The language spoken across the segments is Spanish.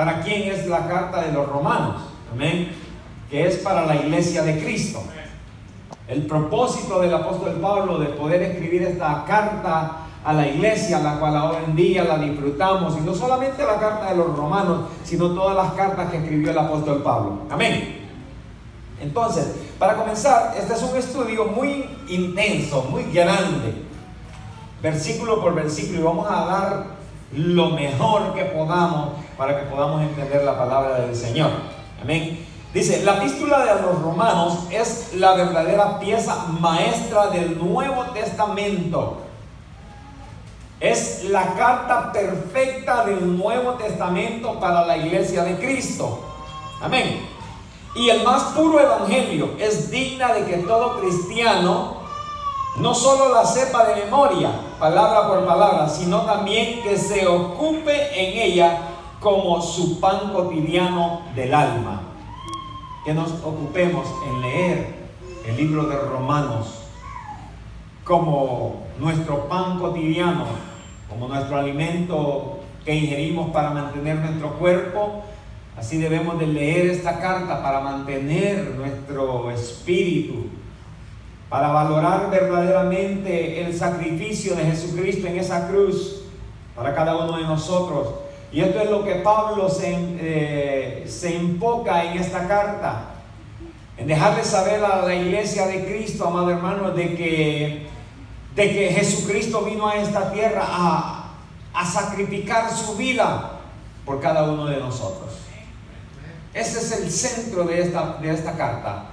¿Para quién es la carta de los romanos? Amén. Que es para la iglesia de Cristo. El propósito del apóstol Pablo de poder escribir esta carta a la iglesia, la cual ahora en día la disfrutamos, y no solamente la carta de los romanos, sino todas las cartas que escribió el apóstol Pablo. Amén. Entonces, para comenzar, este es un estudio muy intenso, muy grande, versículo por versículo, y vamos a dar lo mejor que podamos para que podamos entender la palabra del Señor. Amén. Dice, la epístola de los romanos es la verdadera pieza maestra del Nuevo Testamento. Es la carta perfecta del Nuevo Testamento para la iglesia de Cristo. Amén. Y el más puro evangelio es digna de que todo cristiano no solo la sepa de memoria, palabra por palabra, sino también que se ocupe en ella como su pan cotidiano del alma. Que nos ocupemos en leer el libro de Romanos como nuestro pan cotidiano como nuestro alimento que ingerimos para mantener nuestro cuerpo, así debemos de leer esta carta para mantener nuestro espíritu, para valorar verdaderamente el sacrificio de Jesucristo en esa cruz para cada uno de nosotros. Y esto es lo que Pablo se, eh, enfoca en esta carta, en dejarle saber a la iglesia de Cristo, amado hermano, de que de que Jesucristo vino a esta tierra a, sacrificar su vida por cada uno de nosotros. Ese es el centro de esta, de esta carta.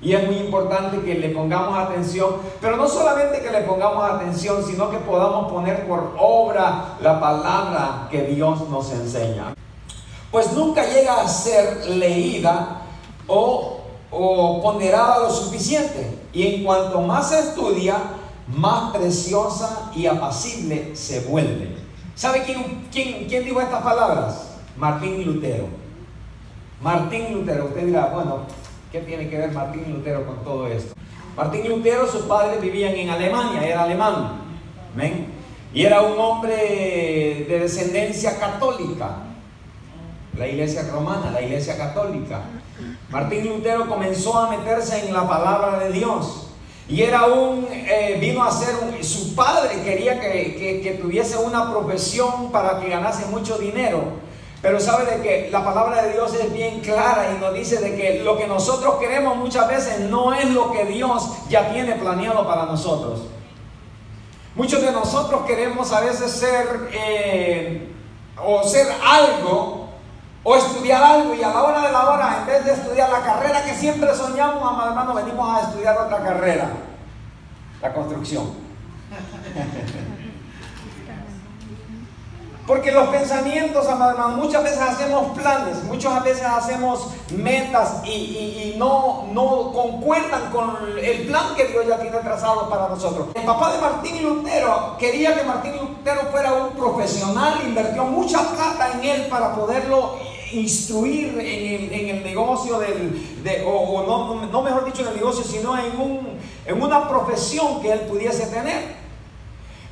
Y es muy importante que le pongamos atención, pero no solamente que le pongamos atención, sino que podamos poner por obra la palabra que Dios nos enseña. Pues nunca llega a ser leída o, ponderada lo suficiente. Y en cuanto más se estudia, más preciosa y apacible se vuelve. ¿Sabe quién, quién dijo estas palabras? Martín Lutero. Martín Lutero, usted dirá, bueno, ¿qué tiene que ver Martín Lutero con todo esto? Martín Lutero, sus padres vivían en Alemania, era alemán. ¿ven? Y era un hombre de descendencia católica. La iglesia romana, la iglesia católica. Martín Lutero comenzó a meterse en la palabra de Dios. Y era un, eh, vino a ser un, su padre quería que, que, tuviese una profesión para que ganase mucho dinero. Pero sabe de que la palabra de Dios es bien clara y nos dice de que lo que nosotros queremos muchas veces no es lo que Dios ya tiene planeado para nosotros. Muchos de nosotros queremos a veces ser eh, o ser algo o estudiar algo y a la hora de la hora, en vez de estudiar la carrera que siempre soñamos, amado hermano, venimos a estudiar otra carrera, la construcción. Porque los pensamientos, amado hermano, muchas veces hacemos planes, muchas veces hacemos metas y, no, no concuerdan con el plan que Dios ya tiene trazado para nosotros. El papá de Martín Lutero quería que Martín Lutero fuera un profesional, invirtió mucha plata en él para poderlo instruir en el, negocio del, de, o, no, no, mejor dicho en el negocio, sino en, un, en una profesión que él pudiese tener.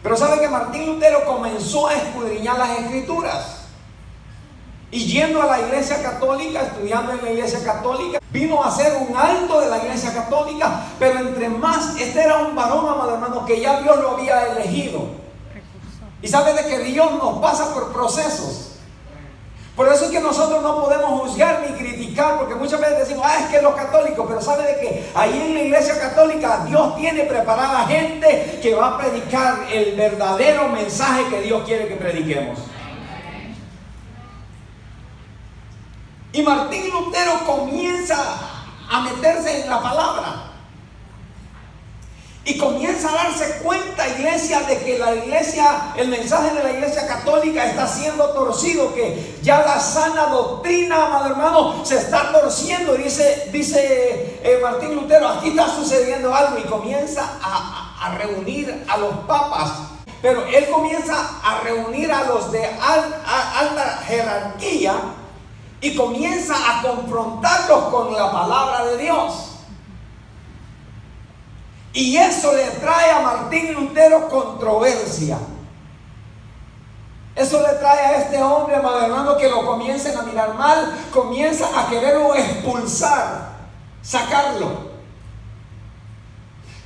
Pero sabe que Martín Lutero comenzó a escudriñar las escrituras. Y yendo a la iglesia católica, estudiando en la iglesia católica, vino a ser un alto de la iglesia católica, pero entre más, este era un varón, amado hermano, que ya Dios lo había elegido. Y sabe de que Dios nos pasa por procesos. Por eso es que nosotros no podemos juzgar ni criticar, porque muchas veces decimos, ah, es que los católicos, pero sabe de que ahí en la iglesia católica Dios tiene preparada gente que va a predicar el verdadero mensaje que Dios quiere que prediquemos. Y Martín Lutero comienza a meterse en la palabra. Y comienza a darse cuenta, iglesia, de que la iglesia, el mensaje de la iglesia católica está siendo torcido, que ya la sana doctrina, amado hermano, se está torciendo. Dice, dice eh, Martín Lutero, aquí está sucediendo algo y comienza a, reunir a los papas. Pero él comienza a reunir a los de alta jerarquía y comienza a confrontarlos con la palabra de Dios. Y eso le trae a Martín Lutero controversia. Eso le trae a este hombre, amado hermano, que lo comiencen a mirar mal, comienza a quererlo expulsar, sacarlo.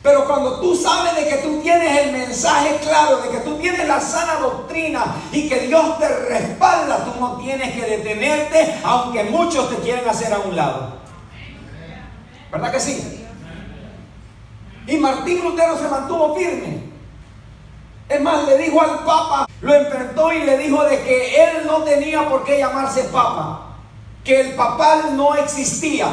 Pero cuando tú sabes de que tú tienes el mensaje claro, de que tú tienes la sana doctrina y que Dios te respalda, tú no tienes que detenerte, aunque muchos te quieren hacer a un lado. ¿Verdad que sí? Y Martín Lutero se mantuvo firme. Es más, le dijo al Papa, lo enfrentó y le dijo de que él no tenía por qué llamarse Papa, que el papal no existía,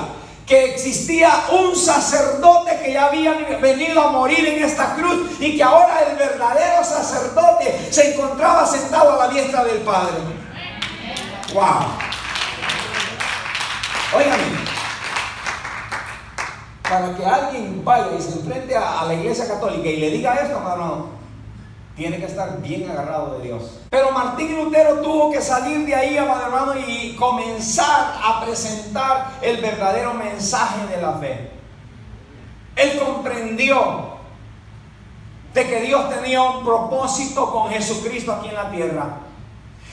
que existía un sacerdote que ya había venido a morir en esta cruz y que ahora el verdadero sacerdote se encontraba sentado a la diestra del Padre. ¡Wow! Óigame, para que alguien vaya y se enfrente a, la iglesia católica y le diga esto, hermano, tiene que estar bien agarrado de Dios. Pero Martín Lutero tuvo que salir de ahí, amado y comenzar a presentar el verdadero mensaje de la fe. Él comprendió de que Dios tenía un propósito con Jesucristo aquí en la tierra.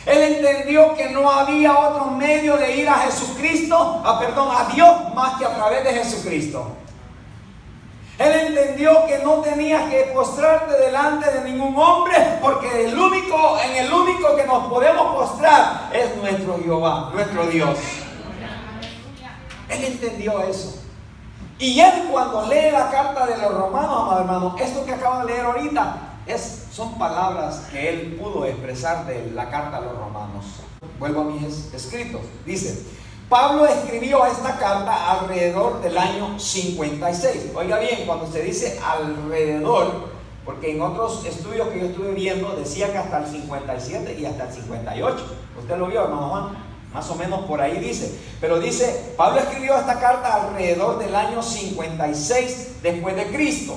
Él entendió que no había otro medio de ir a Jesucristo, a perdón, a Dios más que a través de Jesucristo. Él entendió que no tenías que postrarte delante de ningún hombre, porque el único, en el único que nos podemos postrar es nuestro Jehová, nuestro Dios. Él entendió eso. Y él cuando lee la carta de los romanos, amado hermano, esto que acabo de leer ahorita, es, son palabras que él pudo expresar de la carta a los romanos. Vuelvo a mis escritos. Dice, Pablo escribió esta carta alrededor del año 56. Oiga bien, cuando se dice alrededor, porque en otros estudios que yo estuve viendo decía que hasta el 57 y hasta el 58. ¿Usted lo vio, hermano Juan? Más o menos por ahí dice. Pero dice, Pablo escribió esta carta alrededor del año 56 después de Cristo,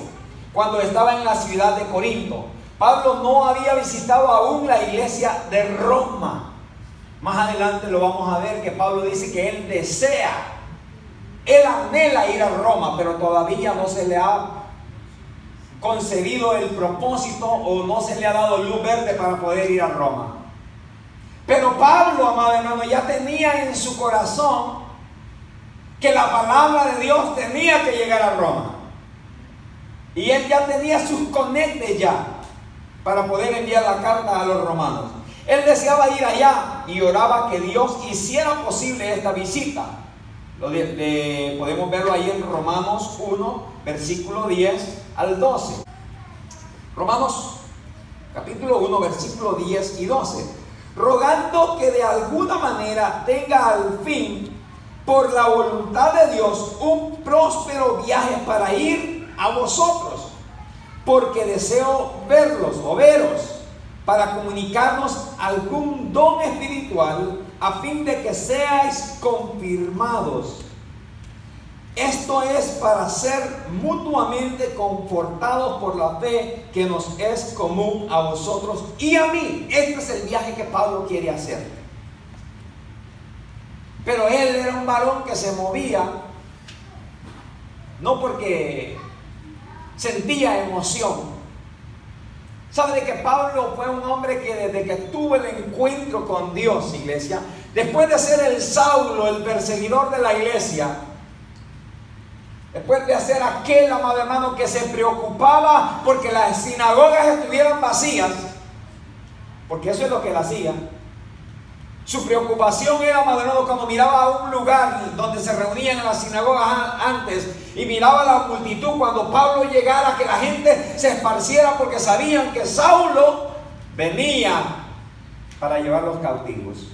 cuando estaba en la ciudad de Corinto. Pablo no había visitado aún la iglesia de Roma. Más adelante lo vamos a ver que Pablo dice que él desea, él anhela ir a Roma, pero todavía no se le ha concebido el propósito o no se le ha dado luz verde para poder ir a Roma. Pero Pablo, amado hermano, ya tenía en su corazón que la palabra de Dios tenía que llegar a Roma. Y él ya tenía sus conectes ya para poder enviar la carta a los romanos. Él deseaba ir allá y oraba que Dios hiciera posible esta visita. Podemos verlo ahí en Romanos 1, versículo 10 al 12. Romanos capítulo 1, versículo 10 y 12. Rogando que de alguna manera tenga al fin, por la voluntad de Dios, un próspero viaje para ir a vosotros. Porque deseo verlos o veros para comunicarnos algún don espiritual a fin de que seáis confirmados. Esto es para ser mutuamente confortados por la fe que nos es común a vosotros y a mí. Este es el viaje que Pablo quiere hacer. Pero él era un varón que se movía, no porque sentía emoción, ¿Sabe de que Pablo fue un hombre que desde que tuvo el encuentro con Dios, iglesia, después de ser el Saulo, el perseguidor de la iglesia, después de ser aquel amado hermano que se preocupaba porque las sinagogas estuvieran vacías, porque eso es lo que él hacía, su preocupación era, hermano, cuando miraba a un lugar donde se reunían en las sinagogas antes y miraba la multitud cuando Pablo llegara, que la gente se esparciera porque sabían que Saulo venía para llevar los cautivos,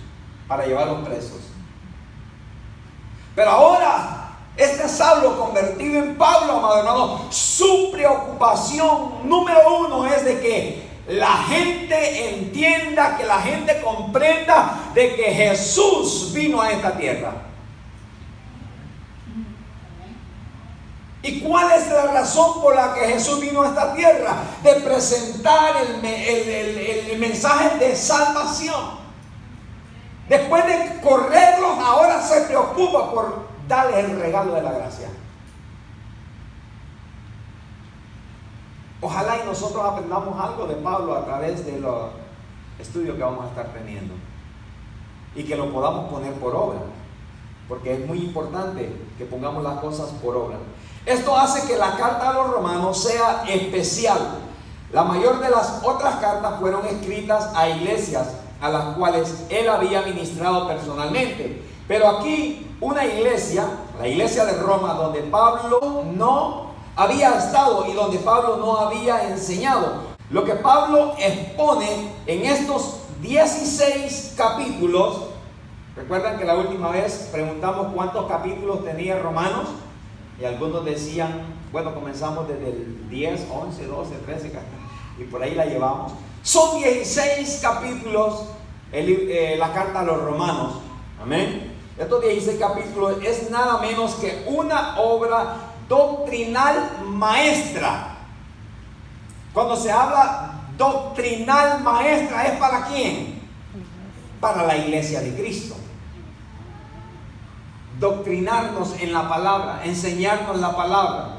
para llevar los presos. Pero ahora, este Saulo convertido en Pablo, amado hermano, su preocupación número uno es de que la gente entienda, que la gente comprenda de que Jesús vino a esta tierra. ¿Y cuál es la razón por la que Jesús vino a esta tierra? De presentar el, el, mensaje de salvación. Después de correrlos, ahora se preocupa por darles el regalo de la gracia. Ojalá y nosotros aprendamos algo de Pablo a través de, estudio que vamos a estar teniendo y que lo podamos poner por obra, porque es muy importante que pongamos las cosas por obra. Esto hace que la carta a los romanos sea especial. La mayor de las otras cartas fueron escritas a iglesias a las cuales él había ministrado personalmente. Pero aquí una iglesia, la iglesia de Roma, donde Pablo no había estado y donde Pablo no había enseñado. Lo que Pablo expone en estos 16 capítulos, recuerdan que la última vez preguntamos cuántos capítulos tenía Romanos y algunos decían, bueno, comenzamos desde el 10, 11, 12, 13 y por ahí la llevamos. Son 16 capítulos eh, la carta a los romanos. Amén. Estos 16 capítulos es nada menos que una obra doctrinal maestra. Cuando se habla doctrinal maestra, ¿es para quién? Para la iglesia de Cristo. Doctrinarnos en la palabra, enseñarnos la palabra.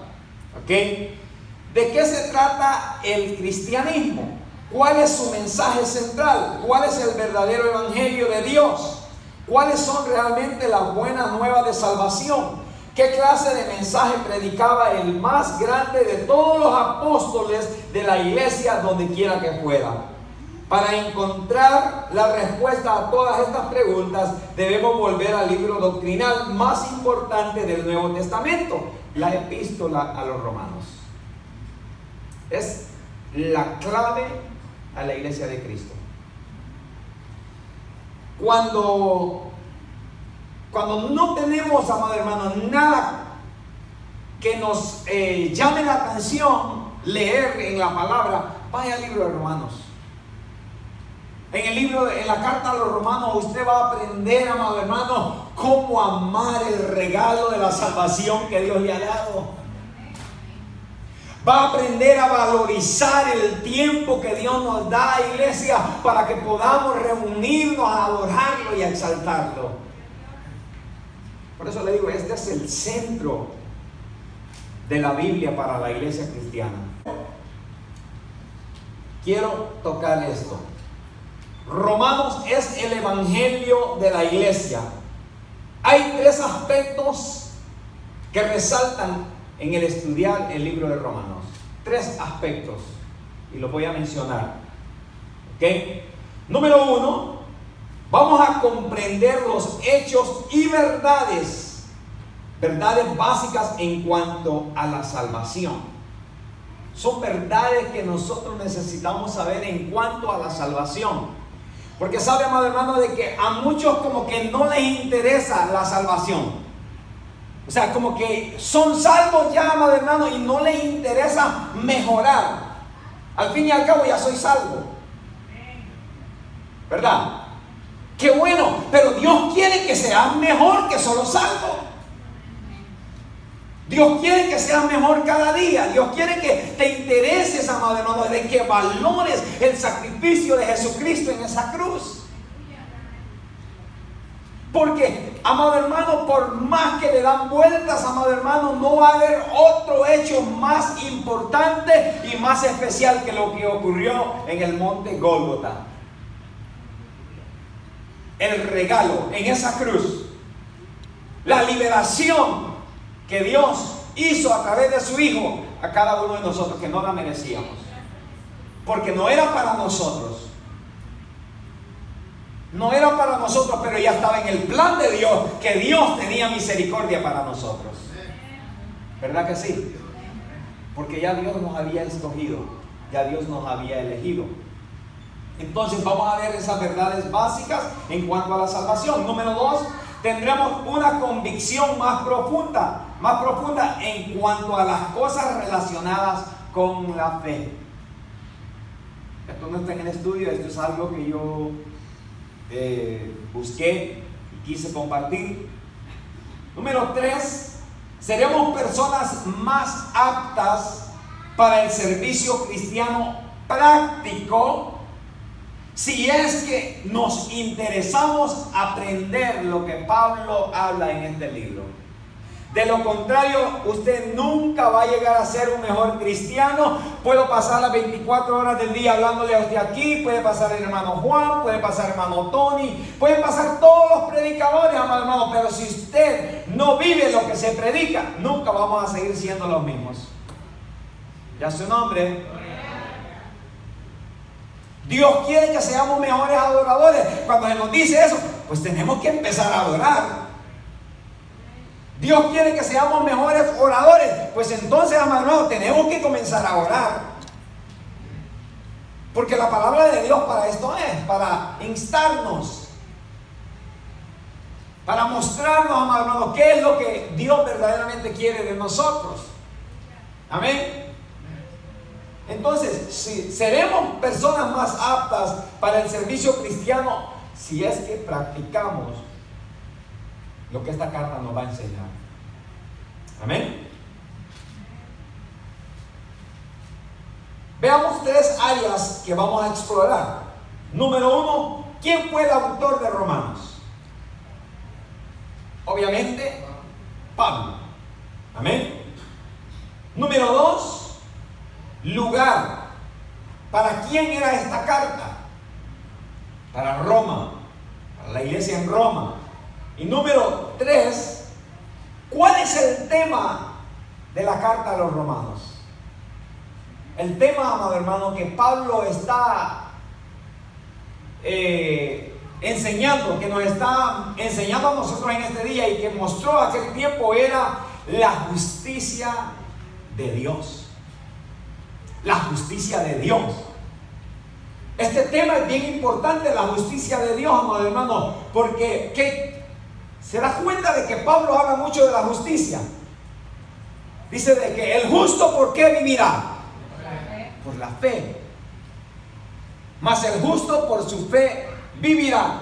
¿Ok? ¿De qué se trata el cristianismo? ¿Cuál es su mensaje central? ¿Cuál es el verdadero evangelio de Dios? ¿Cuáles son realmente las buenas nuevas de salvación? ¿Qué clase de mensaje predicaba el más grande de todos los apóstoles de la iglesia donde quiera que fuera? Para encontrar la respuesta a todas estas preguntas debemos volver al libro doctrinal más importante del Nuevo Testamento, la epístola a los romanos. Es la clave a la iglesia de Cristo. Cuando, cuando no tenemos, amado hermano, nada que nos eh, llame la atención leer en la palabra, vaya al libro de Romanos. En el libro, en la carta a los romanos, usted va a aprender, amado hermano, cómo amar el regalo de la salvación que Dios le ha dado. Va a aprender a valorizar el tiempo que Dios nos da, iglesia, para que podamos reunirnos a adorarlo y a exaltarlo. Por eso le digo, este es el centro de la Biblia para la iglesia cristiana. Quiero tocar esto. Romanos es el evangelio de la iglesia. Hay tres aspectos que resaltan en el estudiar el libro de Romanos. Tres aspectos, y los voy a mencionar. ¿Ok? Número uno, vamos a comprender los hechos y verdades, verdades básicas en cuanto a la salvación. Son verdades que nosotros necesitamos saber en cuanto a la salvación. Porque sabe, amado hermano, de que a muchos como que no les interesa la salvación. O sea, como que son salvos ya, amado hermano, y no les interesa mejorar. Al fin y al cabo ya soy salvo. ¿Verdad? Qué bueno, pero Dios quiere que seas mejor que solo salvo. Dios quiere que seas mejor cada día. Dios quiere que te intereses, amado hermano, de que valores el sacrificio de Jesucristo en esa cruz. Porque, amado hermano, por más que le dan vueltas, amado hermano, no va a haber otro hecho más importante y más especial que lo que ocurrió en el monte Gólgota. El regalo en esa cruz. La liberación que Dios hizo a través de su Hijo a cada uno de nosotros que no la merecíamos. Porque no era para nosotros no era para nosotros, pero ya estaba en el plan de Dios, que Dios tenía misericordia para nosotros. ¿Verdad que sí? Porque ya Dios nos había escogido, ya Dios nos había elegido. Entonces vamos a ver esas verdades básicas en cuanto a la salvación. Número dos, tendremos una convicción más profunda, más profunda en cuanto a las cosas relacionadas con la fe. Esto no está en el estudio, esto es algo que yo eh, busqué y quise compartir. Número tres, seremos personas más aptas para el servicio cristiano práctico si es que nos interesamos aprender lo que Pablo habla en este libro. De lo contrario, usted nunca va a llegar a ser un mejor cristiano. Puedo pasar las 24 horas del día hablándole a usted aquí, puede pasar el hermano Juan, puede pasar el hermano Tony, pueden pasar todos los predicadores, amado hermano, pero si usted no vive lo que se predica, nunca vamos a seguir siendo los mismos. Ya su nombre. Dios quiere que seamos mejores adoradores. Cuando se nos dice eso, pues tenemos que empezar a adorar. Dios quiere que seamos mejores oradores. Pues entonces, hermano, tenemos que comenzar a orar. Porque la palabra de Dios para esto es, para instarnos, para mostrarnos, hermanos, qué es lo que Dios verdaderamente quiere de nosotros. Amén. Entonces, si seremos personas más aptas para el servicio cristiano si es que practicamos lo que esta carta nos va a enseñar. Amén. Veamos tres áreas que vamos a explorar. Número uno, ¿quién fue el autor de Romanos? Obviamente, Pablo. Amén. Número dos, lugar. ¿Para quién era esta carta? Para Roma, para la iglesia en Roma. Y número tres, ¿cuál es el tema de la carta a los romanos? El tema, amado hermano, que Pablo está eh, enseñando, que nos está enseñando a nosotros en este día y que mostró aquel tiempo era la justicia de Dios. La justicia de Dios. Este tema es bien importante, la justicia de Dios, amado hermano, porque ¿qué, se da cuenta de que Pablo habla mucho de la justicia. Dice de que el justo, ¿por qué vivirá? Por la fe. Mas el justo por su fe vivirá.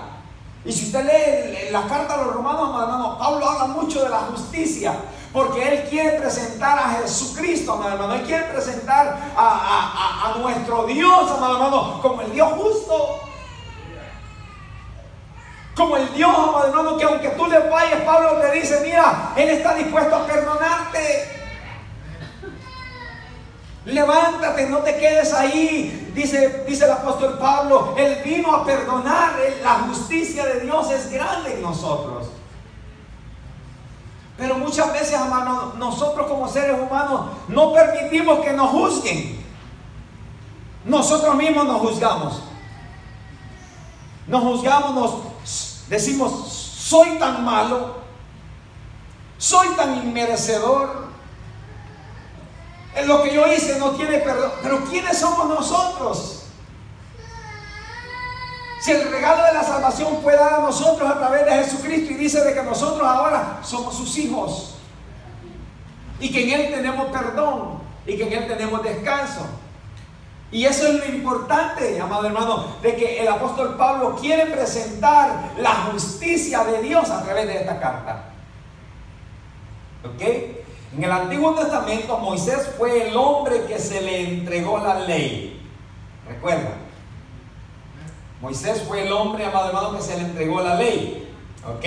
Y si usted lee la carta a los romanos, hermano, Pablo habla mucho de la justicia. Porque él quiere presentar a Jesucristo, hermano. Él quiere presentar a, a nuestro Dios, hermano, como el Dios justo. Como el Dios, amado hermano, que aunque tú le vayas, Pablo te dice, mira, Él está dispuesto a perdonarte. Levántate, no te quedes ahí. Dice, dice el apóstol Pablo, Él vino a perdonar. La justicia de Dios es grande en nosotros. Pero muchas veces, hermano, nosotros como seres humanos no permitimos que nos juzguen. Nosotros mismos nos juzgamos. Nos juzgamos, nos, decimos, soy tan malo, soy tan inmerecedor, en lo que yo hice no tiene perdón. Pero ¿quiénes somos nosotros? Si el regalo de la salvación fue dado a nosotros a través de Jesucristo y dice de que nosotros ahora somos sus hijos y que en Él tenemos perdón y que en Él tenemos descanso. Y eso es lo importante, amado hermano, de que el apóstol Pablo quiere presentar la justicia de Dios a través de esta carta. ¿Ok? En el Antiguo Testamento Moisés fue el hombre que se le entregó la ley. Recuerda. Moisés fue el hombre, amado hermano, que se le entregó la ley. ¿Ok?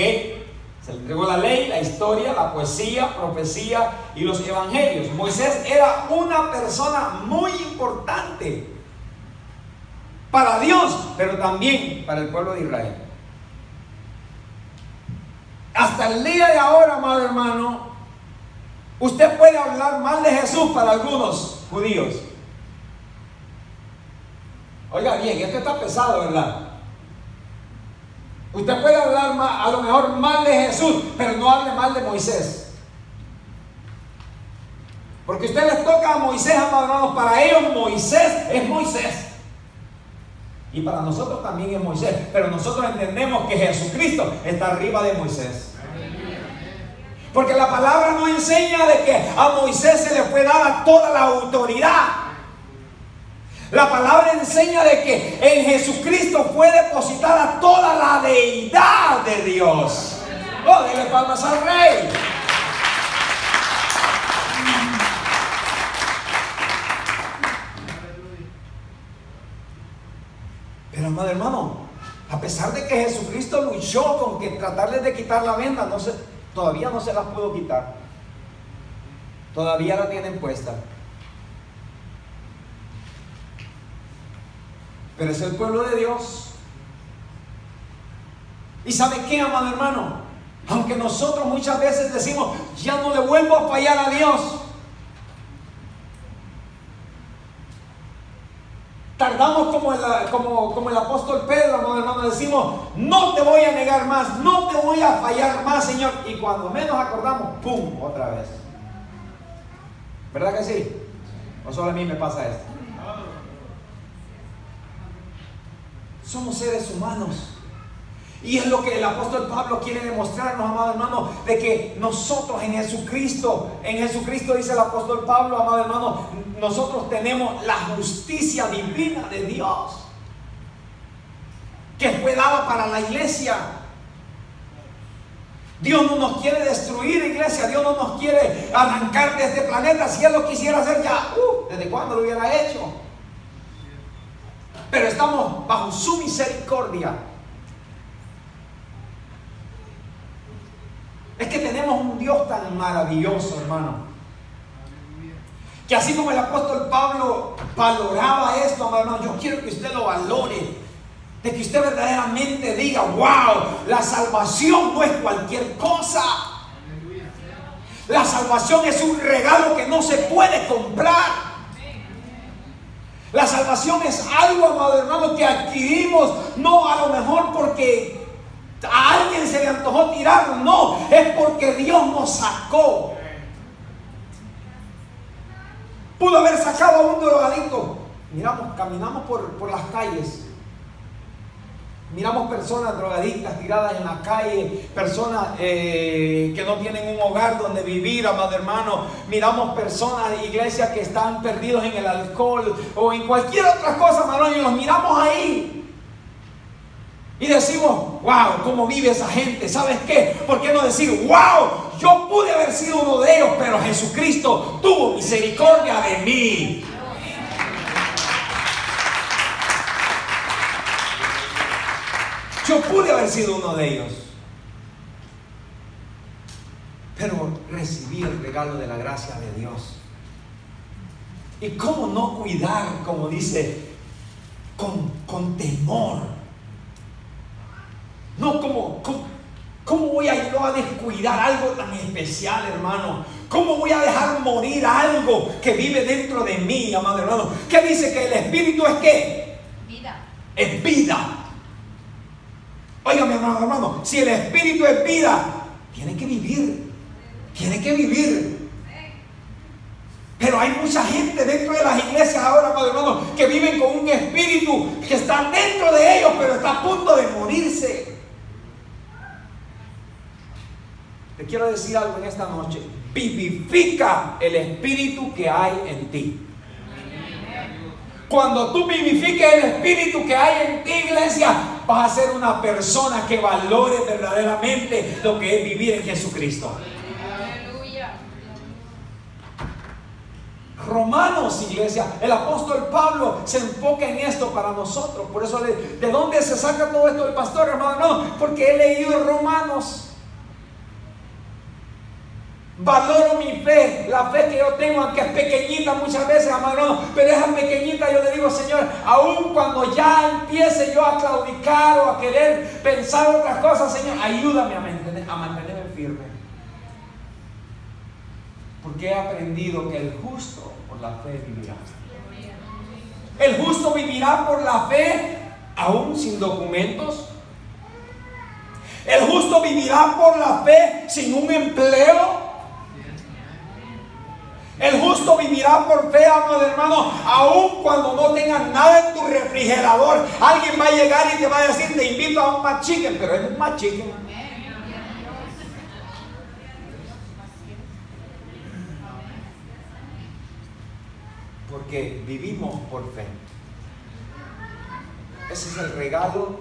Se le entregó la ley, la historia, la poesía, profecía y los evangelios. Moisés era una persona muy importante para Dios, pero también para el pueblo de Israel. Hasta el día de ahora, amado hermano, usted puede hablar mal de Jesús para algunos judíos. Oiga bien, esto está pesado, ¿verdad? Usted puede hablar a lo mejor mal de Jesús, pero no hable mal de Moisés. Porque usted les toca a Moisés, amados para ellos Moisés es Moisés. Y para nosotros también es Moisés. Pero nosotros entendemos que Jesucristo está arriba de Moisés. Porque la palabra no enseña de que a Moisés se le fue dada toda la autoridad. La palabra enseña de que en Jesucristo fue depositada toda la deidad de Dios. Oh, dile palmas al rey. Pero amado hermano, a pesar de que Jesucristo luchó con que tratarles de quitar la venda, todavía no se las pudo quitar. Todavía la tienen puesta. Pero es el pueblo de Dios. ¿Y sabe qué, amado hermano? Aunque nosotros muchas veces decimos, ya no le vuelvo a fallar a Dios. Tardamos como el, como, como el apóstol Pedro, amado hermano, decimos, no te voy a negar más, no te voy a fallar más, Señor. Y cuando menos acordamos, ¡pum! otra vez. ¿Verdad que sí? ¿O solo a mí me pasa esto? Somos seres humanos. Y es lo que el apóstol Pablo quiere demostrarnos, amado hermano, de que nosotros en Jesucristo, en Jesucristo dice el apóstol Pablo, amado hermano, nosotros tenemos la justicia divina de Dios, que fue dada para la iglesia. Dios no nos quiere destruir, iglesia. Dios no nos quiere arrancar de este planeta. Si Él lo quisiera hacer ya, uh, ¿desde cuándo lo hubiera hecho? Pero estamos bajo su misericordia. Es que tenemos un Dios tan maravilloso, hermano. Que así como el apóstol Pablo valoraba esto, hermano, yo quiero que usted lo valore de que usted verdaderamente diga, wow, la salvación no es cualquier cosa. La salvación es un regalo que no se puede comprar. La salvación es algo, amado hermano, que adquirimos, no a lo mejor porque a alguien se le antojó tirarlo, no, es porque Dios nos sacó. Pudo haber sacado a un drogadito. Miramos, caminamos por, por las calles Miramos personas drogadictas tiradas en la calle, personas eh, que no tienen un hogar donde vivir, amado hermano. Miramos personas, iglesias que están perdidos en el alcohol o en cualquier otra cosa, hermano, y los miramos ahí. Y decimos, wow, ¿cómo vive esa gente? ¿Sabes qué? ¿Por qué no decir, wow, yo pude haber sido uno de ellos, pero Jesucristo tuvo misericordia de mí? Yo pude haber sido uno de ellos. Pero recibí el regalo de la gracia de Dios. ¿Y cómo no cuidar, como dice, con, con temor? No como, ¿cómo voy a yo a descuidar algo tan especial, hermano? ¿Cómo voy a dejar morir algo que vive dentro de mí, amado hermano? ¿Qué dice que el Espíritu es qué? Vida. Es vida. Oiga, mi hermano, hermano, si el espíritu es vida, tiene que vivir. Tiene que vivir. Pero hay mucha gente dentro de las iglesias ahora, hermano, hermano, que viven con un espíritu que está dentro de ellos, pero está a punto de morirse. Te quiero decir algo en esta noche. Vivifica el espíritu que hay en ti. Cuando tú vivifiques el espíritu que hay en ti, iglesia, vas a ser una persona que valore verdaderamente lo que es vivir en Jesucristo. Romanos, iglesia, el apóstol Pablo se enfoca en esto para nosotros. Por eso, ¿de dónde se saca todo esto el pastor, hermano? No, porque he leído Romanos. Valoro mi fe, la fe que yo tengo, aunque es pequeñita muchas veces, amado, pero esa pequeñita yo le digo, Señor, aun cuando ya empiece yo a claudicar o a querer pensar otras cosas, Señor, ayúdame a, mantenerme firme. Porque he aprendido que el justo por la fe vivirá. El justo vivirá por la fe, aún sin documentos. El justo vivirá por la fe sin un empleo. El justo vivirá por fe, amado hermano, aun cuando no tengas nada en tu refrigerador. Alguien va a llegar y te va a decir, te invito a un más pero es un más Porque vivimos por fe. Ese es el regalo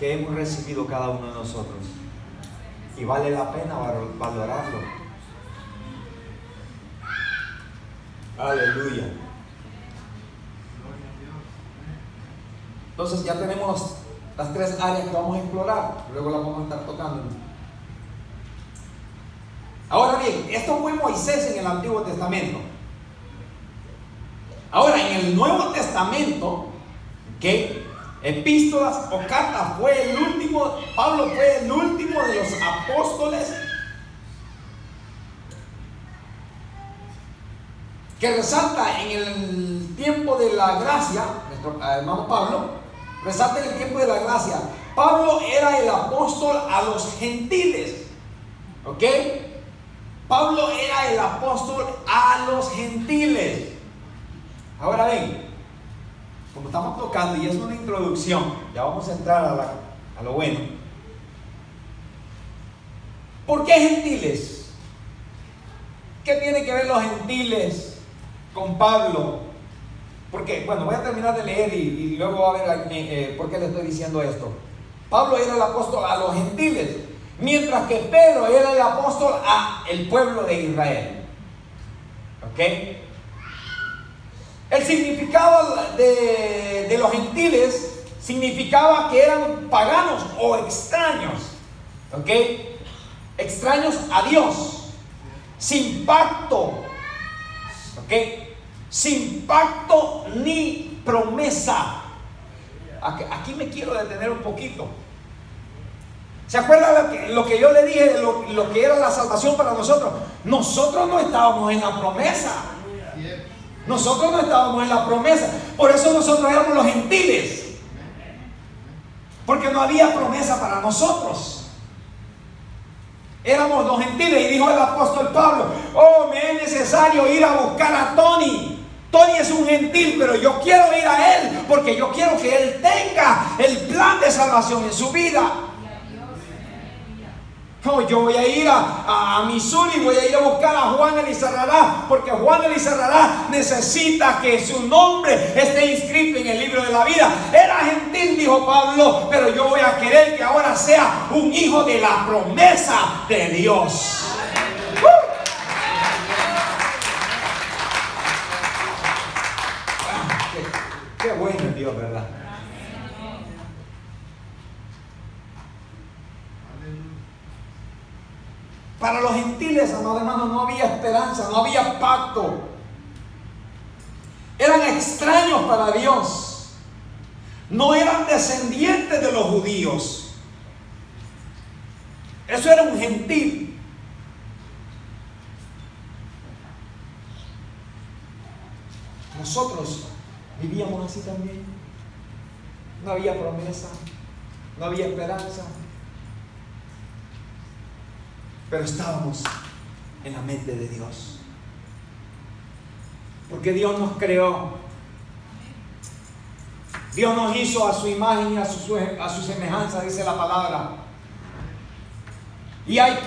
que hemos recibido cada uno de nosotros. Y vale la pena valorarlo. Aleluya. Entonces ya tenemos las tres áreas que vamos a explorar. Luego las vamos a estar tocando. Ahora bien, esto fue Moisés en el Antiguo Testamento. Ahora, en el Nuevo Testamento, que epístolas o cartas fue el último, Pablo fue el último de los apóstoles que resalta en el tiempo de la gracia, nuestro hermano Pablo, resalta en el tiempo de la gracia. Pablo era el apóstol a los gentiles, ¿ok? Pablo era el apóstol a los gentiles. Ahora ven, como estamos tocando y es una introducción, ya vamos a entrar a, a lo bueno. ¿Por qué gentiles? ¿Qué tiene que ver los gentiles con Pablo. Porque, bueno, voy a terminar de leer y, luego a ver eh, eh, por qué le estoy diciendo esto. Pablo era el apóstol a los gentiles, mientras que Pedro era el apóstol a el pueblo de Israel. ¿Ok? El significado de, de los gentiles significaba que eran paganos o extraños. ¿Ok? Extraños a Dios, sin pacto sin pacto ni promesa. Aquí, me quiero detener un poquito. ¿Se acuerda lo que, yo le dije de lo, que era la salvación para nosotros? Nosotros no estábamos en la promesa. Nosotros no estábamos en la promesa. Por eso nosotros éramos los gentiles. Porque no había promesa para nosotros. Éramos los gentiles y dijo el apóstol Pablo, oh, me es necesario ir a buscar a Tony. Tony es un gentil, pero yo quiero ir a él porque yo quiero que él tenga el plan de salvación en su vida. Oh, yo voy a ir a, a, Missouri, voy a ir a buscar a Juan Elizarrará, porque Juan Elizarrará necesita que su nombre esté inscrito en el libro de la vida. Era gentil, dijo Pablo, pero yo voy a querer que ahora sea un hijo de la promesa de Dios. Qué, qué bueno Dios, ¿verdad? Para los gentiles, amados hermanos, no había esperanza, no había pacto. Eran extraños para Dios. No eran descendientes de los judíos. Eso era un gentil. Nosotros vivíamos así también. No había promesa, no había esperanza, pero estábamos en la mente de Dios. Porque Dios nos creó. Dios nos hizo a su imagen y a su, semejanza, dice la palabra. Y hay,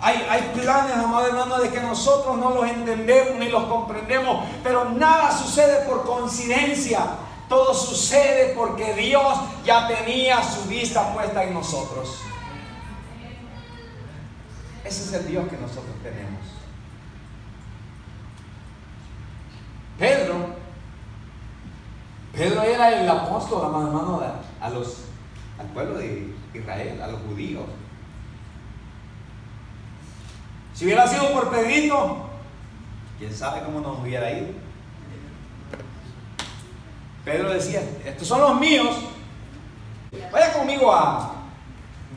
hay, hay planes, amado hermano, de que nosotros no los entendemos ni los comprendemos, pero nada sucede por coincidencia. Todo sucede porque Dios ya tenía su vista puesta en nosotros. Ese es el Dios que nosotros tenemos. Pedro, Pedro era el apóstol, hermano, a los, al pueblo de Israel, a los judíos. Si hubiera sido por Pedrito, quién sabe cómo nos hubiera ido. Pedro decía, estos son los míos. Vaya conmigo a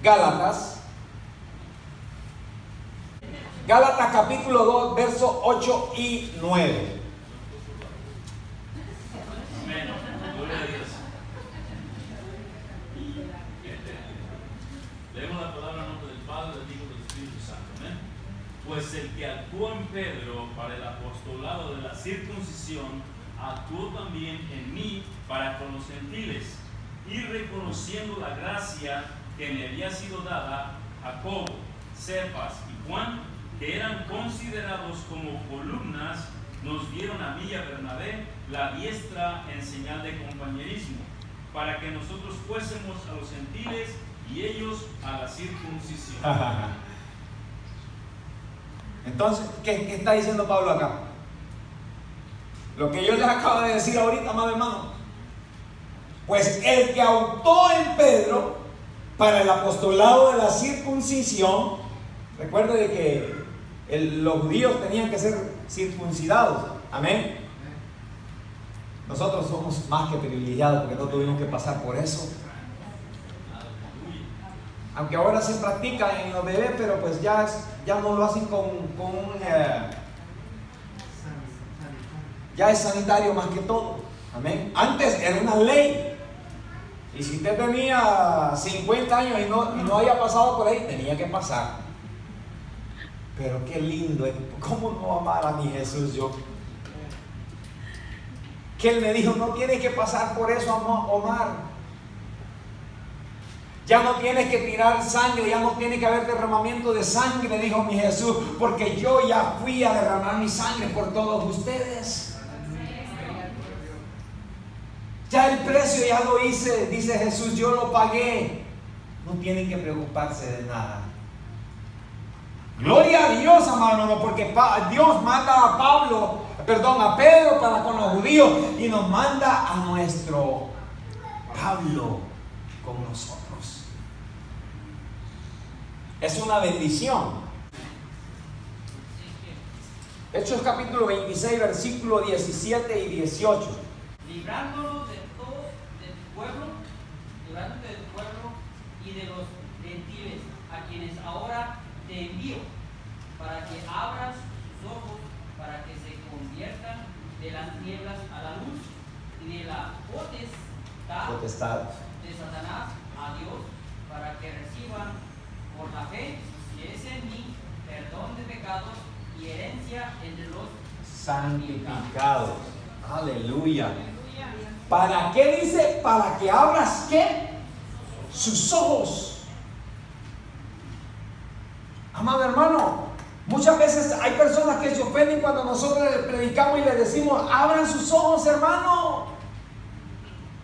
Gálatas Gálatas capítulo 2, versos 8 y 9. Leemos la palabra en nombre del Padre, del Hijo y del Espíritu Santo. Pues el que actuó en Pedro para el apostolado de la circuncisión, actuó también en mí para con los gentiles, y reconociendo la gracia que me había sido dada, Jacobo, Cephas y Juan, que eran considerados como columnas, nos dieron a mí y a Bernabé la diestra en señal de compañerismo, para que nosotros fuésemos a los gentiles y ellos a la circuncisión. Entonces, ¿qué, está diciendo Pablo acá? Lo que yo les acabo de decir ahorita, amado hermano. Pues el que autó en Pedro para el apostolado de la circuncisión, recuerde de que los judíos tenían que ser circuncidados. Amén. Nosotros somos más que privilegiados porque no tuvimos que pasar por eso. Aunque ahora se practica en los bebés, pero pues ya, ya no lo hacen con, con eh, ya es sanitario más que todo. Amén. Antes era una ley. Y si usted tenía 50 años y no, y no había pasado por ahí, tenía que pasar. Pero qué lindo, ¿cómo no amar a mi Jesús yo? Que él me dijo, no tienes que pasar por eso, Omar. Ya no tienes que tirar sangre, ya no tiene que haber derramamiento de sangre, dijo mi Jesús, porque yo ya fui a derramar mi sangre por todos ustedes. Ya el precio ya lo hice, dice Jesús, yo lo pagué. No tienen que preocuparse de nada. Gloria a Dios, amado porque Dios manda a Pablo, perdón, a Pedro para con los judíos y nos manda a nuestro Pablo con nosotros. Es una bendición. Hechos capítulo 26, versículo 17 y 18. Librándonos de todo del pueblo, librándote del pueblo y de los gentiles, a quienes ahora te envío, para que abras sus ojos, para que se conviertan de las nieblas a la luz y de la potestad, potestad. de Satanás a Dios, para que reciban por la fe, que es en mí perdón de pecados y herencia entre los santificados. Aleluya. ¿Para qué dice? Para que abras qué? Sus ojos. Amado hermano, muchas veces hay personas que se ofenden cuando nosotros les predicamos y les decimos, abran sus ojos, hermano.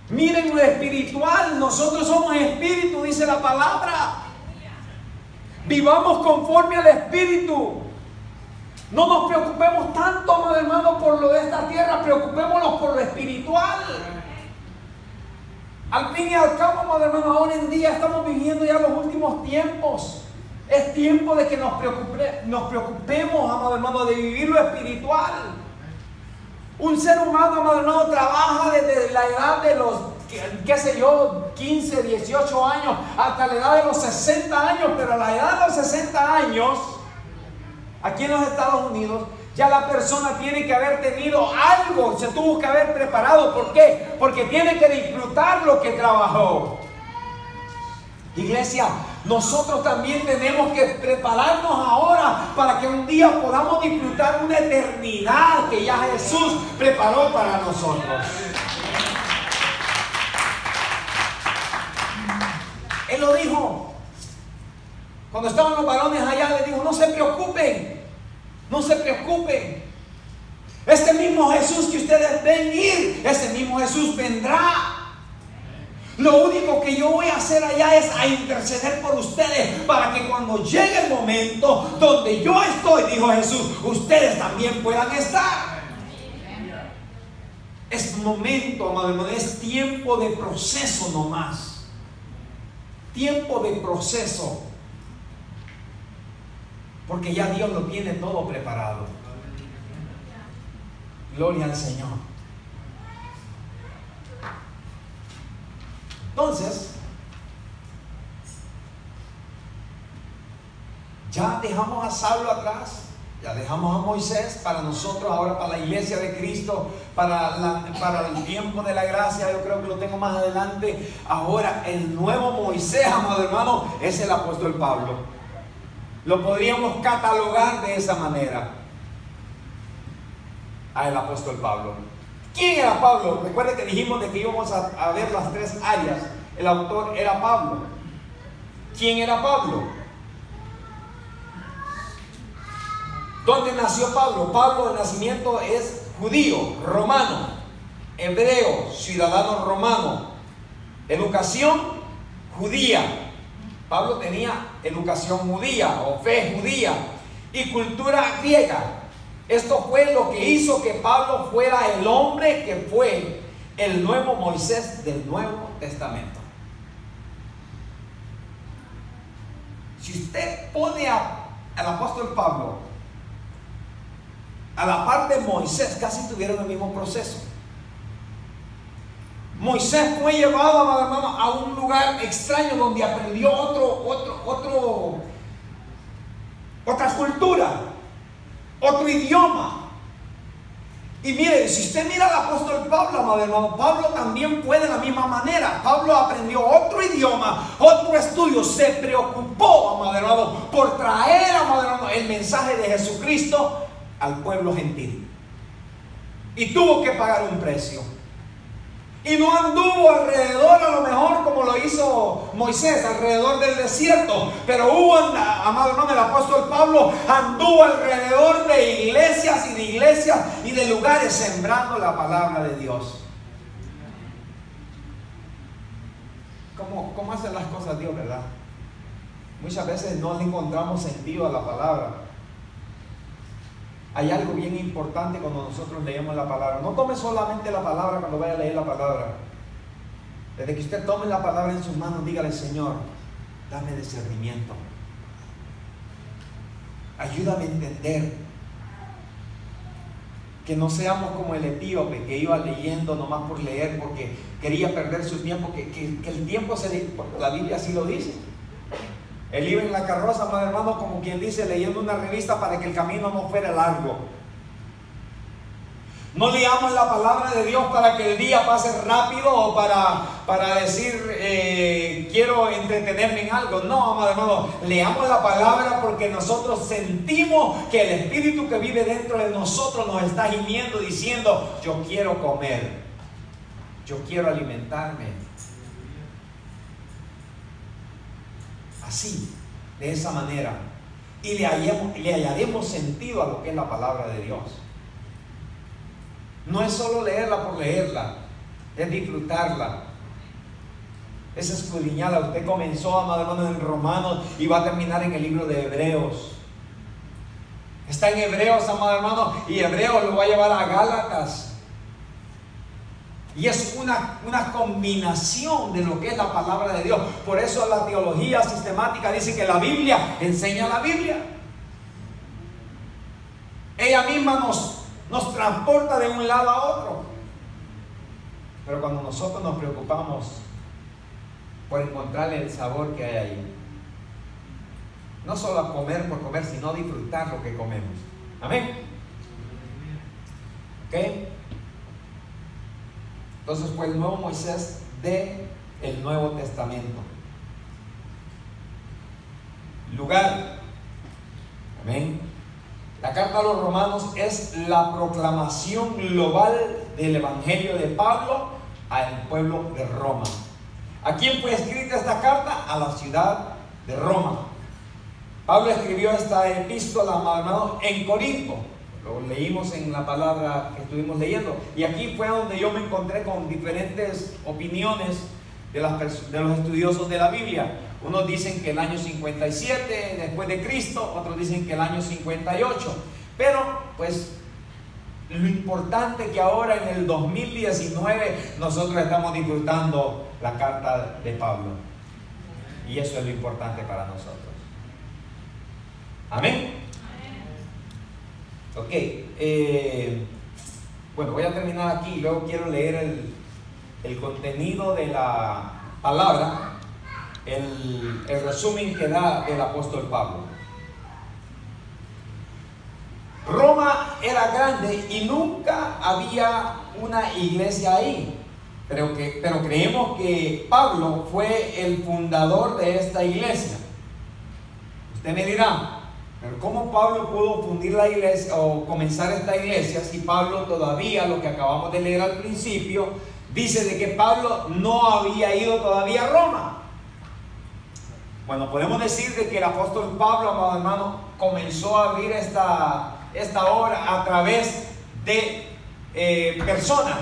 Miren lo espiritual, nosotros somos espíritu, dice la palabra. Vivamos conforme al Espíritu. No nos preocupemos tanto, amado hermano, por lo de esta tierra, preocupémonos por lo espiritual. Al fin y al cabo, amado hermano, ahora en día estamos viviendo ya los últimos tiempos. Es tiempo de que nos, nos preocupemos, amado hermano, de vivir lo espiritual. Un ser humano, amado hermano, trabaja desde la edad de los qué sé yo, 15, 18 años, hasta la edad de los 60 años, pero a la edad de los 60 años, aquí en los Estados Unidos, ya la persona tiene que haber tenido algo, se tuvo que haber preparado. ¿Por qué? Porque tiene que disfrutar lo que trabajó. Iglesia, nosotros también tenemos que prepararnos ahora para que un día podamos disfrutar una eternidad que ya Jesús preparó para nosotros. Él lo dijo. Cuando estaban los varones allá, le dijo, no se preocupen, no se preocupen. Este mismo Jesús que ustedes ven ir, ese mismo Jesús vendrá. Lo único que yo voy a hacer allá es a interceder por ustedes para que cuando llegue el momento donde yo estoy, dijo Jesús, ustedes también puedan estar. Es momento, amado hermano, es tiempo de proceso nomás tiempo de proceso. Porque ya Dios lo tiene todo preparado. Gloria al Señor. Entonces, ya dejamos a Saulo atrás. Ya dejamos a Moisés para nosotros, ahora para la iglesia de Cristo, para, para el tiempo de la gracia, yo creo que lo tengo más adelante. Ahora el nuevo Moisés, amado hermano, es el apóstol Pablo. Lo podríamos catalogar de esa manera. A el apóstol Pablo. ¿Quién era Pablo? Recuerden que dijimos de que íbamos a ver las tres áreas. El autor era Pablo. ¿Quién era Pablo? ¿Dónde nació Pablo? Pablo de nacimiento es judío, romano, hebreo, ciudadano romano. Educación judía. Pablo tenía educación judía o fe judía y cultura griega. Esto fue lo que hizo que Pablo fuera el hombre que fue el nuevo Moisés del Nuevo Testamento. Si usted pone al apóstol Pablo a la par de Moisés, casi tuvieron el mismo proceso. Moisés fue llevado, a un lugar extraño donde aprendió otro, otro, otro, otra cultura, otro idioma. Y mire, si usted mira al apóstol Pablo, amado hermano, Pablo también fue de la misma manera. Pablo aprendió otro idioma, otro estudio, se preocupó, amado hermano, por traer, el mensaje de Jesucristo al pueblo gentil. Y tuvo que pagar un precio. Y no anduvo alrededor a lo mejor como lo hizo Moisés, alrededor del desierto. Pero hubo, amado hermano, el apóstol Pablo anduvo alrededor de iglesias y de iglesias y de lugares sembrando la palabra de Dios. ¿Cómo, cómo hacen las cosas Dios, verdad? Muchas veces no le encontramos sentido a la palabra. Hay algo bien importante cuando nosotros leemos la palabra. No tome solamente la palabra cuando vaya a leer la palabra. Desde que usted tome la palabra en sus manos, dígale, Señor, dame discernimiento. Ayúdame a entender. Que no seamos como el etíope que iba leyendo nomás por leer porque quería perder su tiempo. Que, que el tiempo se... La Biblia así lo dice él iba en la carroza, más hermano, como quien dice, leyendo una revista para que el camino no fuera largo. No leamos la palabra de Dios para que el día pase rápido o para, para decir eh, quiero entretenerme en algo. No, amado hermano, leamos la palabra porque nosotros sentimos que el Espíritu que vive dentro de nosotros nos está gimiendo diciendo yo quiero comer, yo quiero alimentarme. Así, de esa manera, y le, le hallaremos sentido a lo que es la palabra de Dios. No es solo leerla por leerla, es disfrutarla, es escudriñarla. Usted comenzó, amado hermano, en Romanos y va a terminar en el libro de Hebreos. Está en Hebreos, amado hermano, y Hebreos lo va a llevar a Gálatas. Y es una, una combinación de lo que es la palabra de Dios. Por eso la teología sistemática dice que la Biblia enseña la Biblia. Ella misma nos, nos transporta de un lado a otro. Pero cuando nosotros nos preocupamos por encontrar el sabor que hay ahí, no solo comer por comer, sino disfrutar lo que comemos. Amén. ¿Ok? Entonces fue el nuevo Moisés de el Nuevo Testamento. Lugar. Amén. La carta a los romanos es la proclamación global del Evangelio de Pablo al pueblo de Roma. ¿A quién fue escrita esta carta? A la ciudad de Roma. Pablo escribió esta epístola, en Corinto. Lo leímos en la palabra que estuvimos leyendo. Y aquí fue donde yo me encontré con diferentes opiniones de, las, de los estudiosos de la Biblia. Unos dicen que el año 57 después de Cristo, otros dicen que el año 58. Pero pues lo importante que ahora en el 2019 nosotros estamos disfrutando la carta de Pablo. Y eso es lo importante para nosotros. Amén. Ok, eh, bueno, voy a terminar aquí y luego quiero leer el, el contenido de la palabra, el, el resumen que da el apóstol Pablo. Roma era grande y nunca había una iglesia ahí. Pero, que, pero creemos que Pablo fue el fundador de esta iglesia. Usted me dirá, ¿cómo Pablo pudo fundir la iglesia o comenzar esta iglesia si Pablo todavía, lo que acabamos de leer al principio, dice de que Pablo no había ido todavía a Roma? Bueno, podemos decir de que el apóstol Pablo, amado hermano, comenzó a abrir esta, esta obra a través de eh, personas,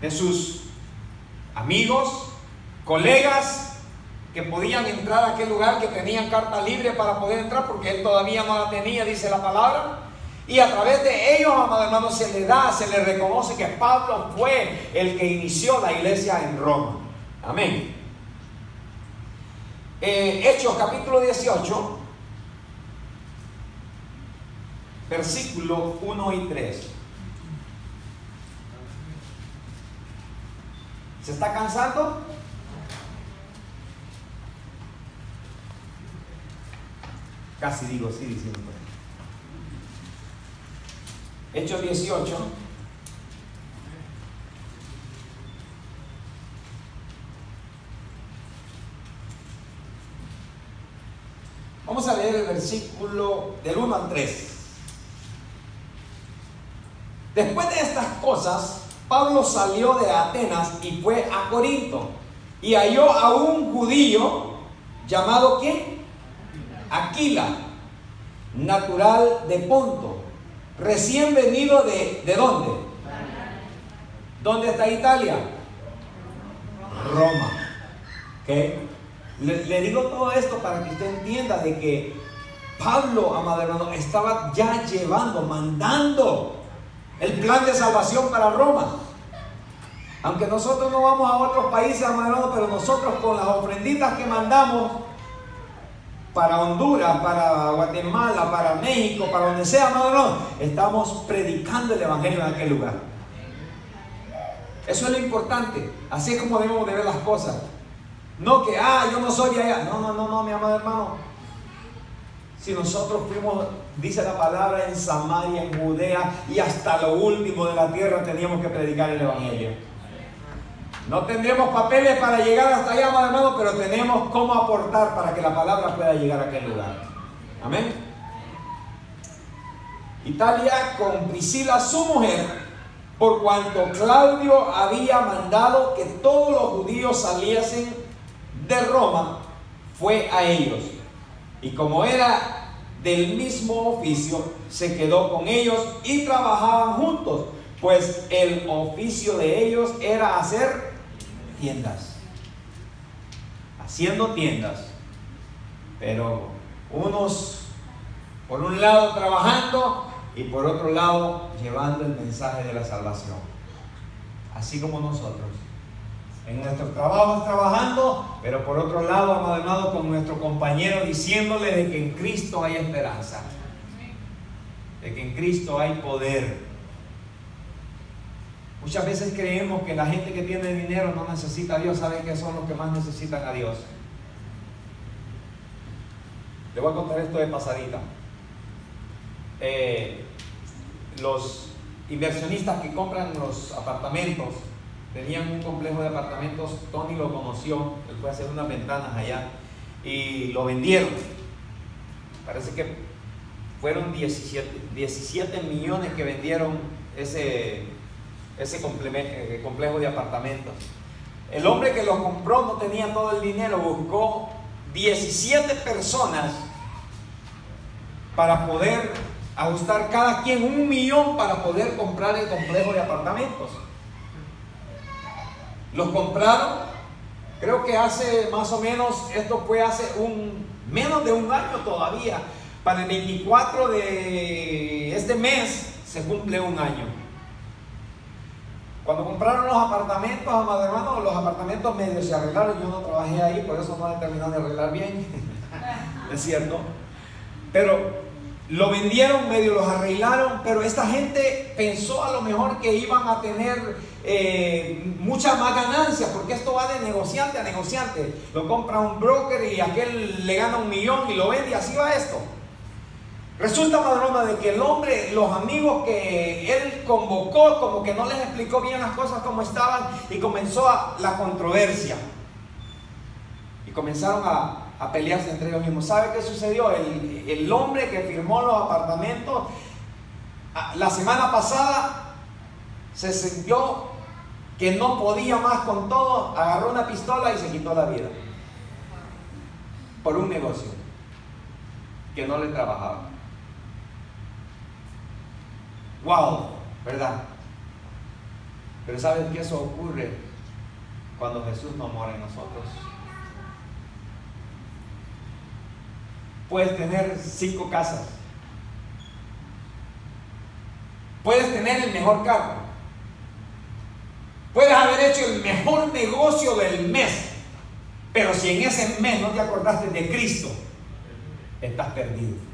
de sus amigos, colegas, que podían entrar a aquel lugar, que tenían carta libre para poder entrar, porque él todavía no la tenía, dice la palabra. Y a través de ellos, amados hermanos, se le da, se le reconoce que Pablo fue el que inició la iglesia en Roma. Amén. Eh, Hechos capítulo 18, versículo 1 y 3. ¿Se está cansando? Casi digo sí diciendo. Hechos 18. Vamos a leer el versículo del 1 al 3. Después de estas cosas, Pablo salió de Atenas y fue a Corinto y halló a un judío llamado ¿quién? Aquila, natural de Ponto, recién venido de, ¿de dónde? ¿Dónde está Italia? Roma. Le, le, digo todo esto para que usted entienda de que Pablo, amado hermano, estaba ya llevando, mandando el plan de salvación para Roma. Aunque nosotros no vamos a otros países, hermano, pero nosotros con las ofrenditas que mandamos para Honduras, para Guatemala, para México, para donde sea, hermano, estamos predicando el Evangelio en aquel lugar. Eso es lo importante. Así es como debemos de ver las cosas. No que, ah, yo no soy de allá. No, no, no, no, mi amado hermano. Si nosotros fuimos, dice la palabra, en Samaria, en Judea y hasta lo último de la tierra teníamos que predicar el Evangelio. No tendremos papeles para llegar hasta allá, hermano, pero tenemos cómo aportar para que la palabra pueda llegar a aquel lugar. Amén. Italia con Priscila, su mujer, por cuanto Claudio había mandado que todos los judíos saliesen de Roma, fue a ellos. Y como era del mismo oficio, se quedó con ellos y trabajaban juntos, pues el oficio de ellos era hacer tiendas. Haciendo tiendas. Pero unos por un lado trabajando y por otro lado llevando el mensaje de la salvación. Así como nosotros en nuestros trabajos trabajando, pero por otro lado, amado hermano, con nuestro compañero diciéndole de que en Cristo hay esperanza, de que en Cristo hay poder. Muchas veces creemos que la gente que tiene dinero no necesita a Dios, saben que son los que más necesitan a Dios. Le voy a contar esto de pasadita. Eh, los inversionistas que compran los apartamentos Tenían un complejo de apartamentos, Tony lo conoció, él fue a hacer unas ventanas allá y lo vendieron. Parece que fueron 17, 17 millones que vendieron ese, ese eh, complejo de apartamentos. El hombre que lo compró no tenía todo el dinero, buscó 17 personas para poder ajustar cada quien un millón para poder comprar el complejo de apartamentos. Los compraron, creo que hace más o menos, esto fue hace un, menos de un año todavía. Para el 24 de este mes se cumple un año. Compraron los apartamentos, amados hermanos, los apartamentos medio se arreglaron. Yo no trabajé ahí, por eso no he terminado de arreglar bien. es cierto. Pero lo vendieron, medio los arreglaron, pero esta gente pensó a lo mejor que iban a tener eh, mucha más ganancia, porque esto va de negociante a negociante. Lo compra un broker y aquel le gana un millón y lo vende y así va esto. Resulta, madrona, de que el hombre, los amigos que él convocó, como que no les explicó bien las cosas como estaban y comenzó la controversia. Y comenzaron a, pelearse entre ellos mismos. ¿Sabe qué sucedió? El hombre que firmó los apartamentos la semana pasada se sintió que no podía más con todo, agarró una pistola y se quitó la vida. Por un negocio que no le trabajaba. Wow, ¿verdad? Pero ¿saben que eso ocurre cuando Jesús no mora en nosotros? Puedes tener cinco casas. Puedes tener el mejor carro. Puedes haber hecho el mejor negocio del mes. Pero si en ese mes no te acordaste de Cristo, estás perdido.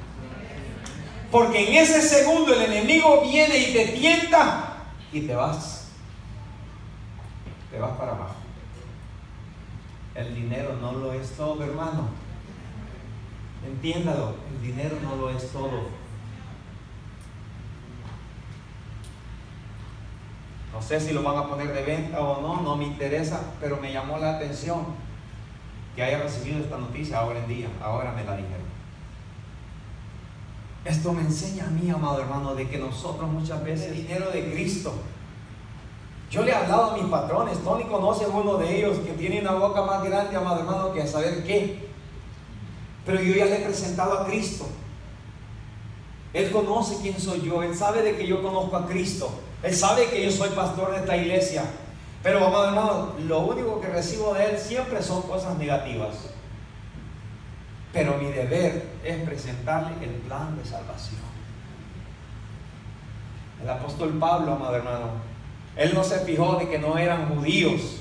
Porque en ese segundo el enemigo viene y te tienta y te vas. Te vas para abajo. El dinero no lo es todo, hermano. Entiéndalo, el dinero no lo es todo. No sé si lo van a poner de venta o no, no me interesa, pero me llamó la atención que haya recibido esta noticia ahora en día, ahora me la dijeron. Esto me enseña a mí, amado hermano, de que nosotros muchas veces dinero de Cristo. Yo le he hablado a mis patrones, Tony conoce a uno de ellos que tiene una boca más grande, amado hermano, que a saber qué. Pero yo ya le he presentado a Cristo. Él conoce quién soy yo, Él sabe de que yo conozco a Cristo, Él sabe que yo soy pastor de esta iglesia. Pero, amado hermano, lo único que recibo de Él siempre son cosas negativas. Pero mi deber es presentarle el plan de salvación. El apóstol Pablo, amado hermano, él no se fijó de que no eran judíos.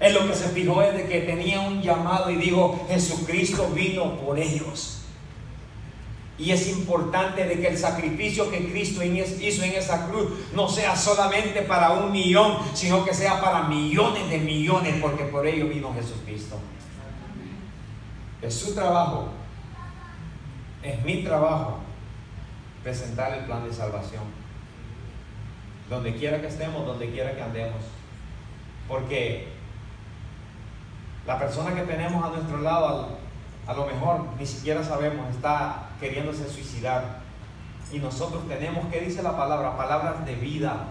Él lo que se fijó es de que tenía un llamado y dijo, Jesucristo vino por ellos. Y es importante de que el sacrificio que Cristo hizo en esa cruz no sea solamente para un millón, sino que sea para millones de millones, porque por ello vino Jesucristo. Es su trabajo, es mi trabajo presentar el plan de salvación. Donde quiera que estemos, donde quiera que andemos. Porque la persona que tenemos a nuestro lado, a lo mejor ni siquiera sabemos, está queriéndose suicidar. Y nosotros tenemos, ¿qué dice la palabra? Palabras de vida.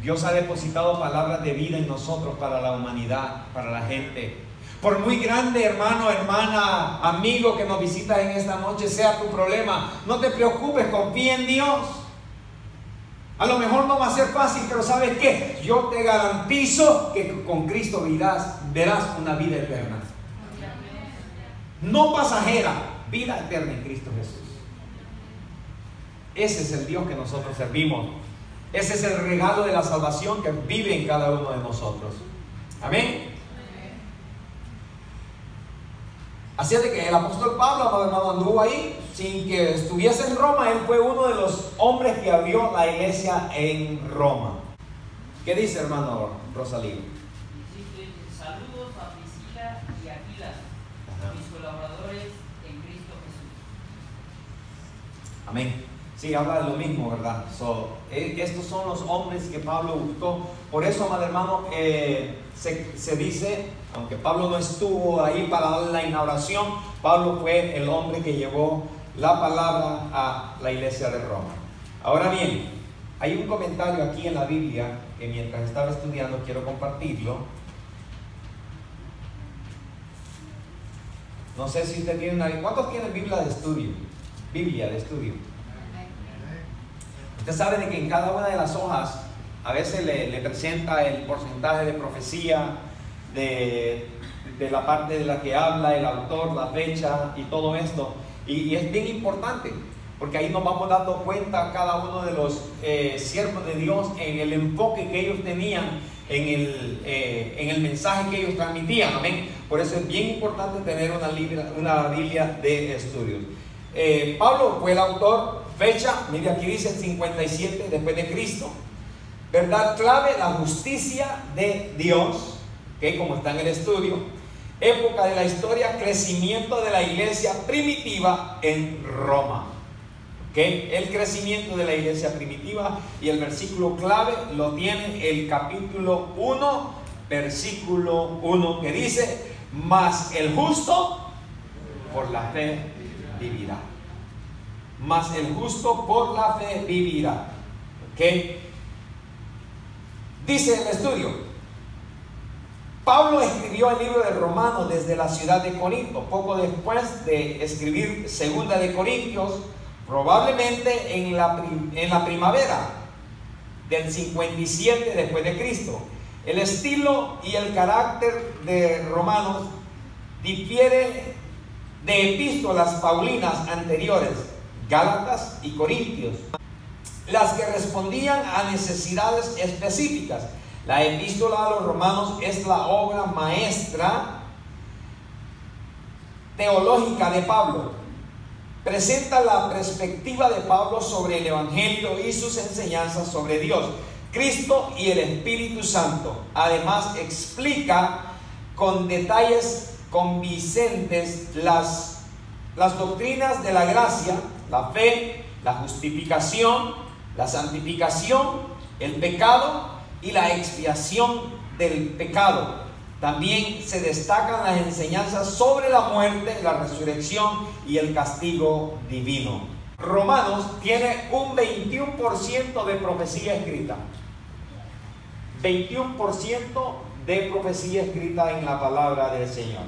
Dios ha depositado palabras de vida en nosotros para la humanidad, para la gente. Por muy grande hermano, hermana, amigo que nos visitas en esta noche sea tu problema, no te preocupes, confía en Dios. A lo mejor no va a ser fácil, pero ¿sabes qué? Yo te garantizo que con Cristo verás, verás una vida eterna. No pasajera, vida eterna en Cristo Jesús. Ese es el Dios que nosotros servimos. Ese es el regalo de la salvación que vive en cada uno de nosotros. Amén. Así es de que el apóstol Pablo, hermano, anduvo ahí sin que estuviese en Roma. Él fue uno de los hombres que abrió la iglesia en Roma. ¿Qué dice, hermano Rosalío? Saludos a Priscila y Aquila, mis colaboradores en Cristo Jesús. Amén. Sí, habla de lo mismo, ¿verdad? Eh, estos son los hombres que Pablo buscó. Por eso, amado hermano, eh, se, dice, aunque Pablo no estuvo ahí para dar la inauguración, Pablo fue el hombre que llevó la palabra a la iglesia de Roma. Ahora bien, hay un comentario aquí en la Biblia que mientras estaba estudiando quiero compartirlo. No sé si usted tiene una... ¿Cuántos tienen Biblia de estudio? Biblia de estudio. Usted sabe de que en cada una de las hojas a veces le, presenta el porcentaje de profecía, de, la parte de la que habla el autor, la fecha y todo esto. Y, es bien importante, porque ahí nos vamos dando cuenta cada uno de los eh, siervos de Dios en el enfoque que ellos tenían en el, eh, en el mensaje que ellos transmitían. Amén. Por eso es bien importante tener una, una Biblia de estudios. Eh, Pablo fue el autor Fecha, mire aquí dice 57 después de Cristo. Verdad clave, la justicia de Dios, que como está en el estudio. Época de la historia, crecimiento de la iglesia primitiva en Roma. ¿Okay? El crecimiento de la iglesia primitiva y el versículo clave lo tiene el capítulo 1, versículo 1, que dice, mas el justo por la fe vivirá mas el justo por la fe vivirá. ¿Ok? Dice el estudio, Pablo escribió el libro de Romanos desde la ciudad de Corinto, poco después de escribir Segunda de Corintios, probablemente en la, en la primavera del 57 después de Cristo. El estilo y el carácter de Romanos difiere de epístolas paulinas anteriores Gálatas y Corintios, las que respondían a necesidades específicas. La epístola a los romanos es la obra maestra teológica de Pablo. presenta la perspectiva de Pablo sobre el Evangelio y sus enseñanzas sobre Dios, Cristo y el Espíritu Santo. Además, explica con detalles convincentes las, las doctrinas de la gracia, la fe, la justificación, la santificación, el pecado y la expiación del pecado. También se destacan las enseñanzas sobre la muerte, la resurrección y el castigo divino. Romanos tiene un 21% de profecía escrita. 21% de profecía escrita en la palabra del Señor.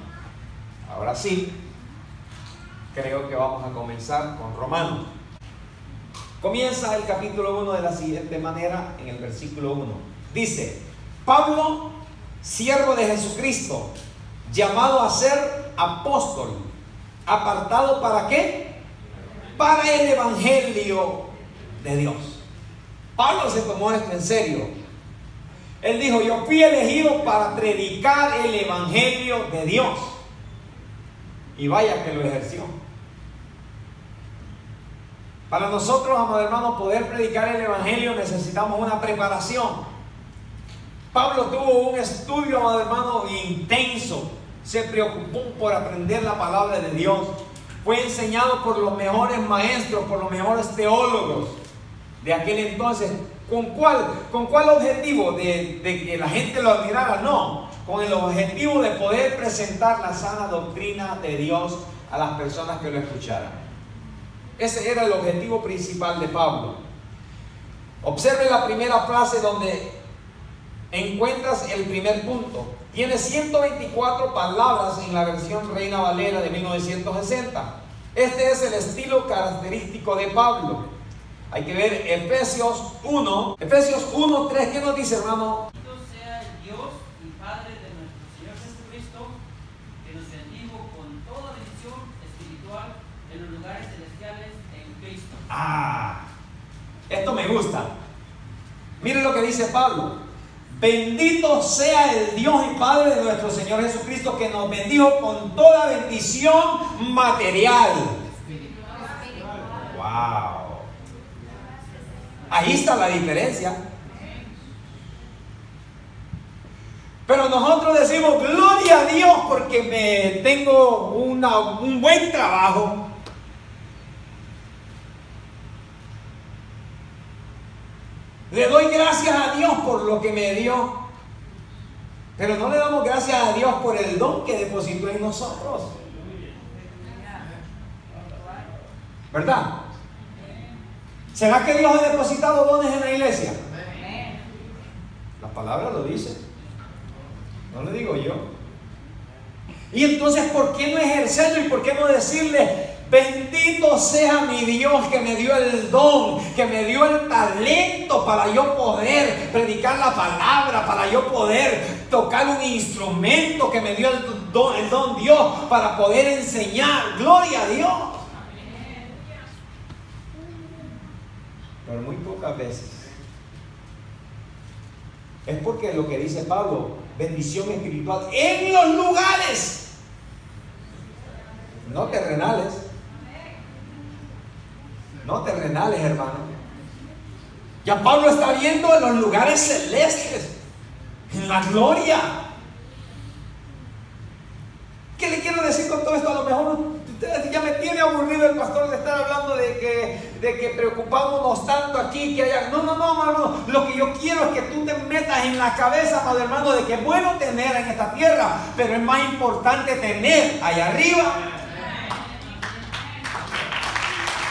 Ahora sí, creo que vamos a comenzar con Romanos. Comienza el capítulo 1 de la siguiente manera en el versículo 1. Dice, Pablo, siervo de Jesucristo, llamado a ser apóstol, apartado para qué? Para el Evangelio de Dios. Pablo se tomó esto en serio. Él dijo, yo fui elegido para predicar el Evangelio de Dios. Y vaya que lo ejerció. Para nosotros, amados hermanos, poder predicar el Evangelio necesitamos una preparación. Pablo tuvo un estudio, amado hermano, intenso. Se preocupó por aprender la palabra de Dios. Fue enseñado por los mejores maestros, por los mejores teólogos de aquel entonces. ¿Con cuál, con cuál objetivo? De, de que la gente lo admirara? No, con el objetivo de poder presentar la sana doctrina de Dios a las personas que lo escucharan. Ese era el objetivo principal de Pablo. Observe la primera frase donde encuentras el primer punto. Tiene 124 palabras en la versión Reina Valera de 1960. Este es el estilo característico de Pablo. Hay que ver Efesios 1. Efesios 1, 3. ¿Qué nos dice, hermano? sea el Dios y Padre de nuestro Señor Jesucristo, que nos bendijo con toda bendición espiritual en los lugares celestiales en Cristo. Ah, esto me gusta. Miren lo que dice Pablo. Bendito sea el Dios y Padre de nuestro Señor Jesucristo que nos bendijo con toda bendición material. Wow. Ahí está la diferencia. Pero nosotros decimos, gloria a Dios porque me tengo un buen trabajo. Le doy gracias a Dios por lo que me dio. Pero no le damos gracias a Dios por el don que depositó en nosotros. ¿Verdad? ¿Será que Dios ha depositado dones en la iglesia? La palabra lo dice. No lo digo yo. Y entonces, ¿por qué no ejercerlo y por qué no decirle, Bendito sea mi Dios que me dio el don, que me dio el talento para yo poder predicar la palabra, para yo poder tocar un instrumento, que me dio el don, el don Dios para poder enseñar. Gloria a Dios. Pero muy pocas veces. Es porque lo que dice Pablo, bendición espiritual en los lugares, no terrenales no terrenales, hermano. Ya Pablo está viendo en los lugares celestes, en la gloria. ¿Qué le quiero decir con todo esto? A lo mejor ya me tiene aburrido el pastor de estar hablando de que, de que preocupámonos tanto aquí que haya. No, no, no, hermano. Lo que yo quiero es que tú te metas en la cabeza, amado hermano, de que es bueno tener en esta tierra, pero es más importante tener allá arriba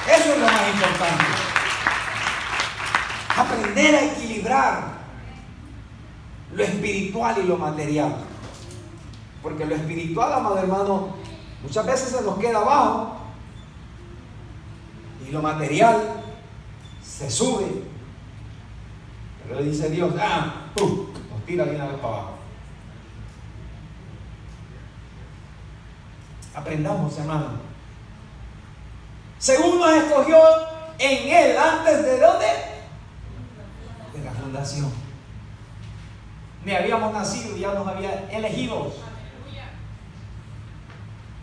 eso es lo más importante. Aprender a equilibrar lo espiritual y lo material. Porque lo espiritual, amado hermano, muchas veces se nos queda abajo. Y lo material se sube. Pero le dice Dios, ah, nos tira bien a para abajo. Aprendamos, hermano según nos escogió en Él, antes de dónde? De la fundación. Ni habíamos nacido, ya nos había elegido.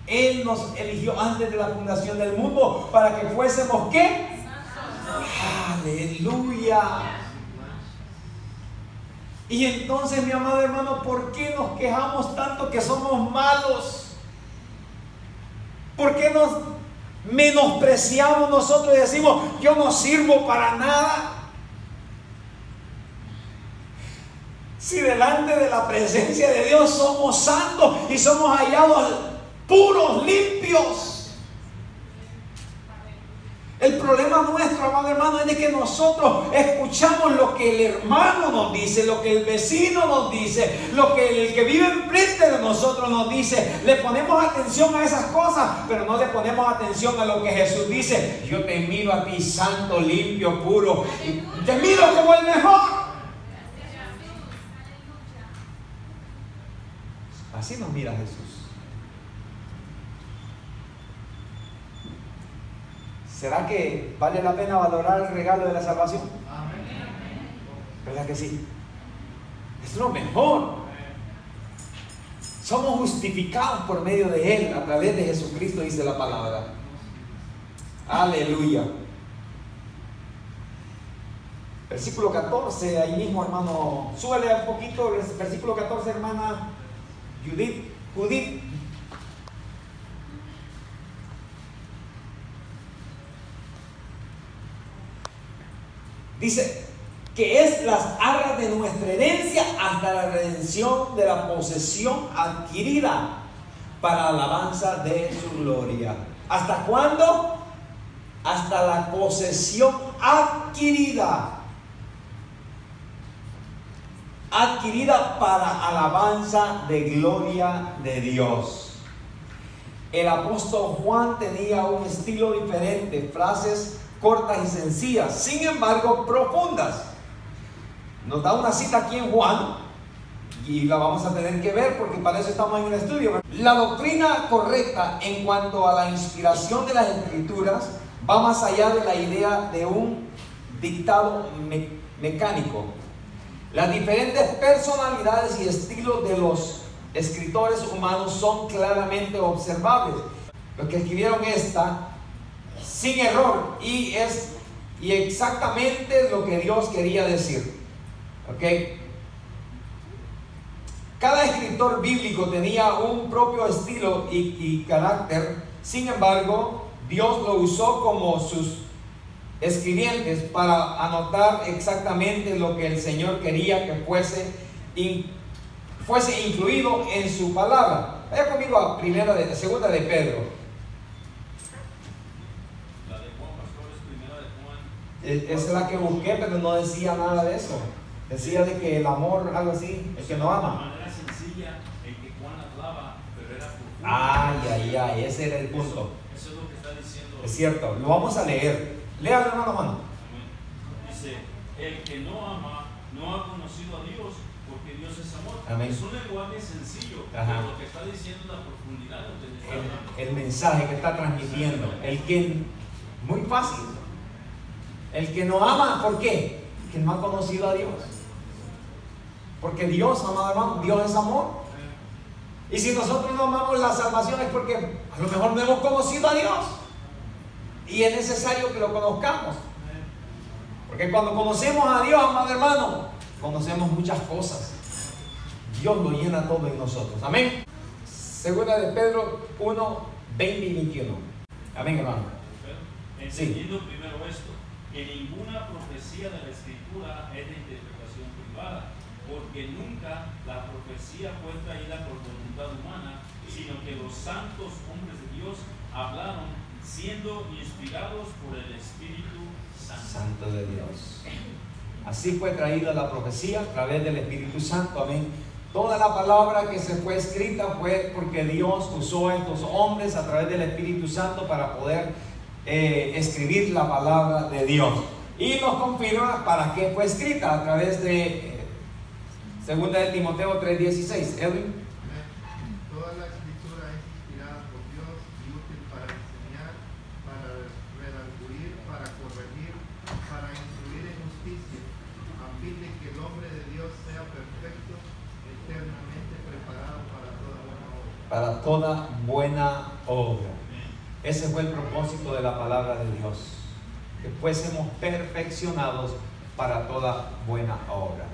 Él nos eligió antes de la fundación del mundo para que fuésemos qué? Aleluya. Y entonces, mi amado hermano, ¿por qué nos quejamos tanto que somos malos? ¿Por qué nos menospreciamos nosotros y decimos, yo no sirvo para nada? Si delante de la presencia de Dios somos santos y somos hallados puros, limpios. El problema nuestro, amado hermano, es de que nosotros escuchamos lo que el hermano nos dice, lo que el vecino nos dice, lo que el que vive enfrente de nosotros nos dice. Le ponemos atención a esas cosas, pero no le ponemos atención a lo que Jesús dice. Yo te miro a ti, santo, limpio, puro, te miro como el mejor. Así nos mira Jesús. ¿Será que vale la pena valorar el regalo de la salvación? ¿Verdad que sí? Es lo mejor. Somos justificados por medio de Él, a través de Jesucristo, dice la palabra. Aleluya. Versículo 14, ahí mismo, hermano. Súbele un poquito, versículo 14, hermana Judith. Judith, Dice que es las arras de nuestra herencia hasta la redención de la posesión adquirida para alabanza de su gloria. ¿Hasta cuándo? Hasta la posesión adquirida. Adquirida para alabanza de gloria de Dios. El apóstol Juan tenía un estilo diferente, frases cortas y sencillas, sin embargo profundas. Nos da una cita aquí en Juan y la vamos a tener que ver porque para eso estamos en el estudio. La doctrina correcta en cuanto a la inspiración de las escrituras va más allá de la idea de un dictado mecánico. Las diferentes personalidades y estilos de los escritores humanos son claramente observables. Los que escribieron esta sin error y es y exactamente lo que Dios quería decir. ¿Ok? Cada escritor bíblico tenía un propio estilo y, carácter, sin embargo, Dios lo usó como sus escribientes para anotar exactamente lo que el Señor quería que fuese, fuese incluido en su palabra. Vaya conmigo a primera de, segunda de Pedro. Esa es la que busqué, pero no decía nada de eso. Decía de que el amor, algo así, el que no ama. De manera sencilla, el que Juan hablaba, pero era profundo. Ay, ay, ay, ese era el punto. Eso, eso, es lo que está diciendo. Es cierto, lo vamos a leer. Léalo, hermano Juan. Dice, el que no ama no ha conocido a Dios, porque Dios es amor. Amén. Es un lenguaje sencillo, Ajá. pero lo que está diciendo es la profundidad de lo que está El, el mensaje que está transmitiendo. El que, muy fácil. El que no ama, ¿por qué? Que no ha conocido a Dios. Porque Dios, amado hermano, Dios es amor. Y si nosotros no amamos la salvación es porque a lo mejor no hemos conocido a Dios. Y es necesario que lo conozcamos. Porque cuando conocemos a Dios, amado hermano, conocemos muchas cosas. Dios lo llena todo en nosotros. Amén. Segunda de Pedro 1, 20 y 21. Amén, hermano. Entendiendo primero esto, que ninguna profecía de la Escritura es de interpretación privada, porque nunca la profecía fue traída por voluntad humana, sino que los santos hombres de Dios hablaron siendo inspirados por el Espíritu Santo. Santo de Dios. Así fue traída la profecía a través del Espíritu Santo. Amén. Toda la palabra que se fue escrita fue porque Dios usó estos hombres a través del Espíritu Santo para poder eh, escribir la palabra de Dios. Y nos confirma para qué fue escrita a través de eh, segunda de Timoteo 3:16. Edwin. Toda la escritura es inspirada por Dios y útil para enseñar, para redarguir, para corregir, para instruir en justicia, a fin de que el hombre de Dios sea perfecto, eternamente preparado para toda buena obra. Para toda buena obra. Ese fue el propósito de la palabra de Dios, que fuésemos perfeccionados para toda buena obra.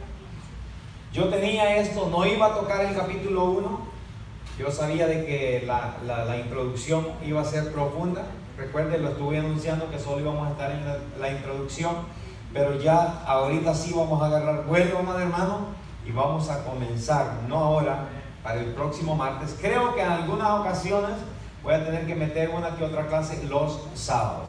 Yo tenía esto, no iba a tocar el capítulo 1, yo sabía de que la, introducción iba a ser profunda, recuerden, lo estuve anunciando que solo íbamos a estar en la, la introducción, pero ya ahorita sí vamos a agarrar vuelo, amado hermano, y vamos a comenzar, no ahora, para el próximo martes. Creo que en algunas ocasiones voy a tener que meter una que otra clase los sábados.